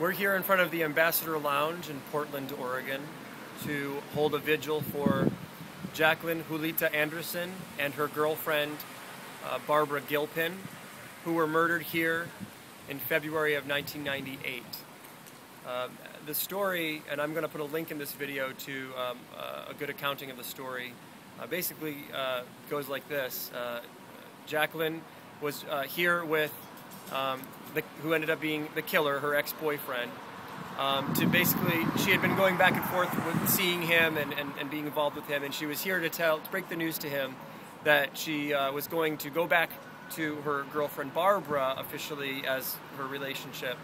We're here in front of the Ambassador Lounge in Portland, Oregon, to hold a vigil for Jacqueline Julita Anderson and her girlfriend, uh, Barbara Gilpin, who were murdered here in February of 1998. Um, the story, and I'm going to put a link in this video to um, uh, a good accounting of the story, uh, basically uh, goes like this. Uh, Jacqueline was uh, here with um, the, who ended up being the killer, her ex-boyfriend. Um, to basically, she had been going back and forth with seeing him and, and, and, being involved with him, and she was here to tell, to break the news to him that she uh, was going to go back to her girlfriend Barbara officially as her relationship,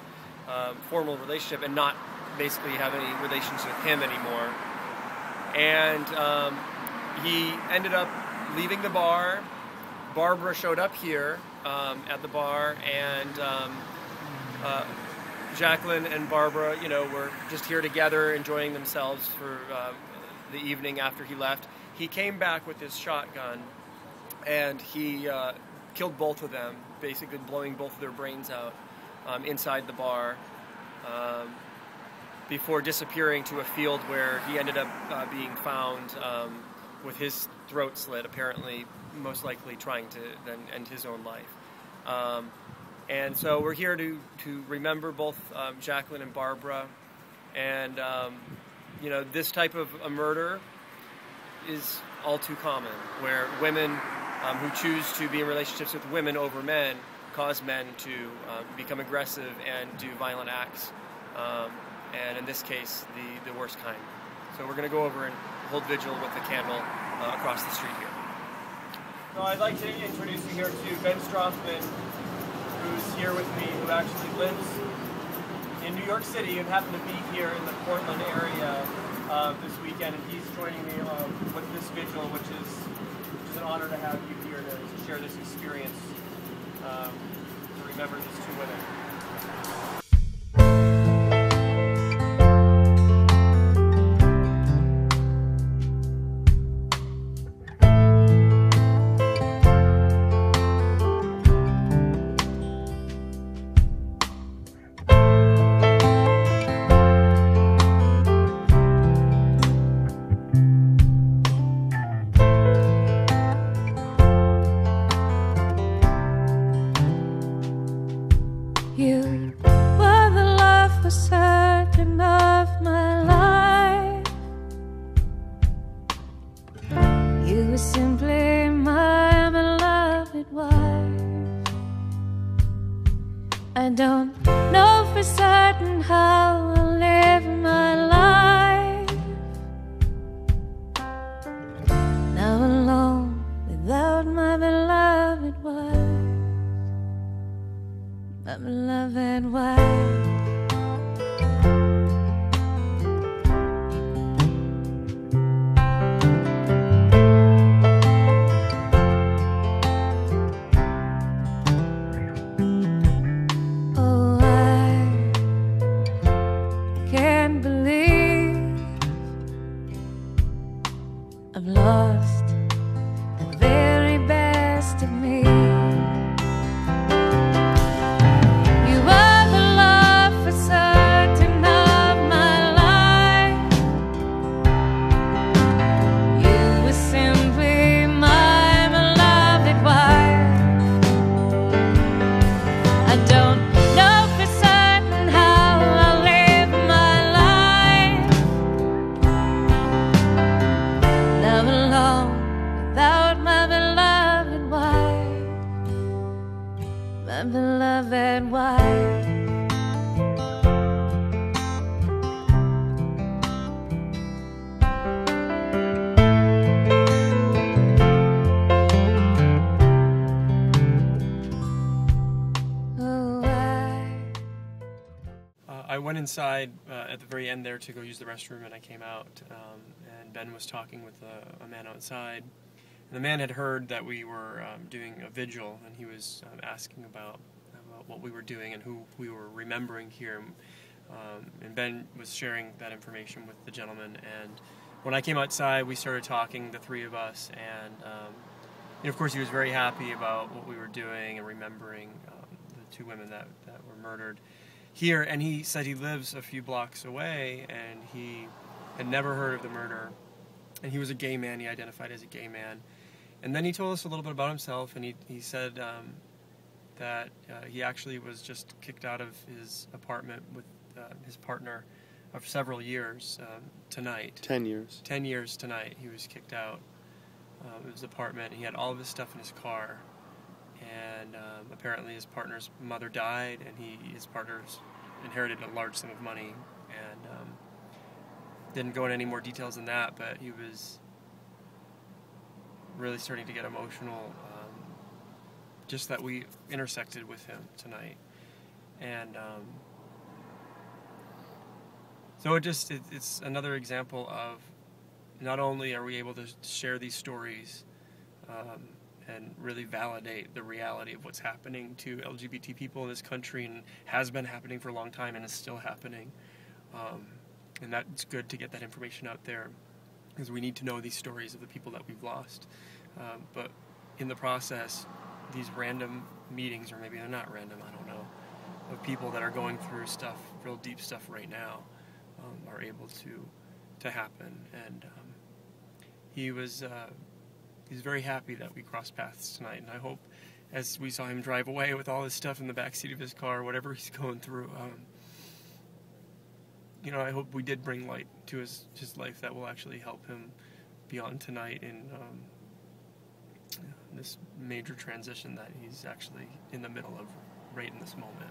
um, formal relationship, and not basically have any relations with him anymore. And um, he ended up leaving the bar. Barbara showed up here um, at the bar, and um, uh, Jacqueline and Barbara, you know, were just here together, enjoying themselves for uh, the evening after he left. He came back with his shotgun, and he uh, killed both of them, basically blowing both of their brains out um, inside the bar. Um, before disappearing to a field where he ended up uh, being found um, with his throat slit, apparently, most likely trying to then end his own life. Um, and so we're here to, to remember both um, Jacqueline and Barbara. And, um, you know, this type of a murder is all too common, where women um, who choose to be in relationships with women over men cause men to um, become aggressive and do violent acts. Um, and in this case, the, the worst kind. So we're going to go over and hold vigil with the candle uh, across the street here. So I'd like to introduce you here to Ben Strothmann, who's here with me, who actually lives in New York City and happened to be here in the Portland area uh, this weekend, and he's joining me uh, with this vigil, which is, which is an honor to have you here to, to share this experience um, to remember these two women. I don't know for certain how I'll live my life. Now alone without my beloved wife. My beloved wife beloved best of uh, I went inside uh, at the very end there to go use the restroom, and I came out, um, and Ben was talking with a, a man outside. And the man had heard that we were um, doing a vigil, and he was um, asking about, what we were doing and who we were remembering here. Um, and Ben was sharing that information with the gentleman. And when I came outside, we started talking, the three of us, and, um, and of course, he was very happy about what we were doing and remembering um, the two women that, that were murdered. here, and he said he lives a few blocks away, and he had never heard of the murder, and he was a gay man. He identified as a gay man, and then he told us a little bit about himself, and he he said um, that uh, he actually was just kicked out of his apartment with uh, his partner of several years um, tonight. Ten years. Ten years tonight. He was kicked out um, of his apartment. He had all of his stuff in his car, and um, apparently his partner's mother died, and he his partner's inherited a large sum of money, and um, didn't go into any more details than that. But he was really starting to get emotional. Um, just that we intersected with him tonight, and um, so it just it, it's another example of not only are we able to share these stories um, and really validate the reality of what's happening to LGBT people in this country and has been happening for a long time and is still happening. Um, and that's good to get that information out there because we need to know these stories of the people that we've lost. Um, but in the process, these random meetings, or maybe they're not random, I don't know, of people that are going through stuff, real deep stuff right now, um, are able to to happen. And um, he was uh, he's very happy that we crossed paths tonight, and I hope as we saw him drive away with all his stuff in the back seat of his car, whatever he's going through. Um, you know, I hope we did bring light to his his life that will actually help him beyond tonight and um, this major transition that he's actually in the middle of right in this moment.